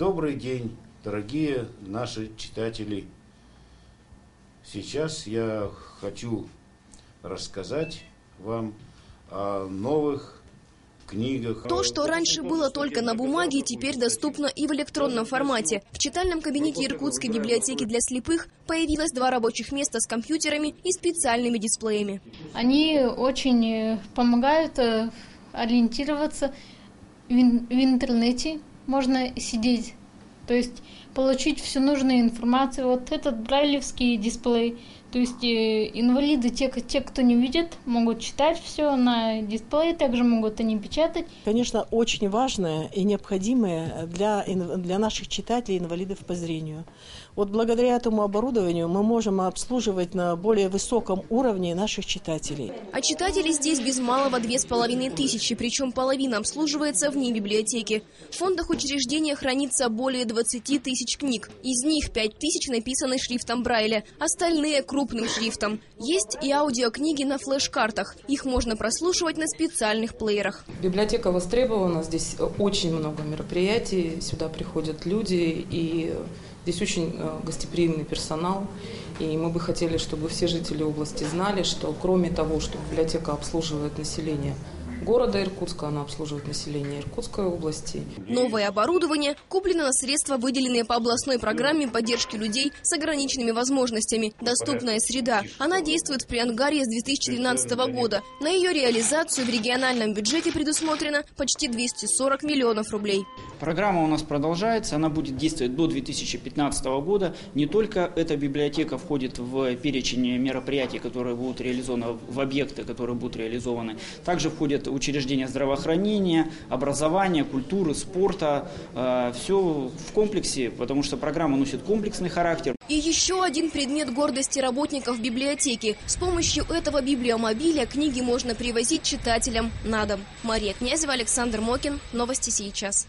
Добрый день, дорогие наши читатели. Сейчас я хочу рассказать вам о новых книгах. То, что раньше было только на бумаге, теперь доступно и в электронном формате. В читальном кабинете Иркутской библиотеки для слепых появилось два рабочих места с компьютерами и специальными дисплеями. Они очень э, помогают э, ориентироваться в интернете. Можно сидеть, то есть получить всю нужную информацию. Вот этот брайлевский дисплей – то есть э, инвалиды, те, те, кто не видит, могут читать все на дисплее, также могут они печатать. Конечно, очень важное и необходимое для, для наших читателей, инвалидов по зрению. Вот благодаря этому оборудованию мы можем обслуживать на более высоком уровне наших читателей. А читателей здесь без малого две с половиной тысячи, причем половина обслуживается вне библиотеки. В фондах учреждения хранится более 20 тысяч книг. Из них 5 тысяч написаны шрифтом Брайля, остальные крупным шрифтом. Есть и аудиокниги на флеш-картах. Их можно прослушивать на специальных плеерах. Библиотека востребована, здесь очень много мероприятий, сюда приходят люди и Здесь очень э, гостеприимный персонал, и мы бы хотели, чтобы все жители области знали, что кроме того, что библиотека обслуживает население города Иркутска, она обслуживает население Иркутской области. Новое оборудование куплено на средства, выделенные по областной программе поддержки людей с ограниченными возможностями. Доступная среда. Она действует в Приангаре с 2012 года. На ее реализацию в региональном бюджете предусмотрено почти 240 миллионов рублей. Программа у нас продолжается, она будет действовать до 2015 года. Не только эта библиотека входит в перечень мероприятий, которые будут реализованы, в объекты, которые будут реализованы. Также входят учреждения здравоохранения, образования, культуры, спорта. Э, все в комплексе, потому что программа носит комплексный характер. И еще один предмет гордости работников библиотеки. С помощью этого библиомобиля книги можно привозить читателям на дом. Мария Князева, Александр Мокин. Новости сейчас.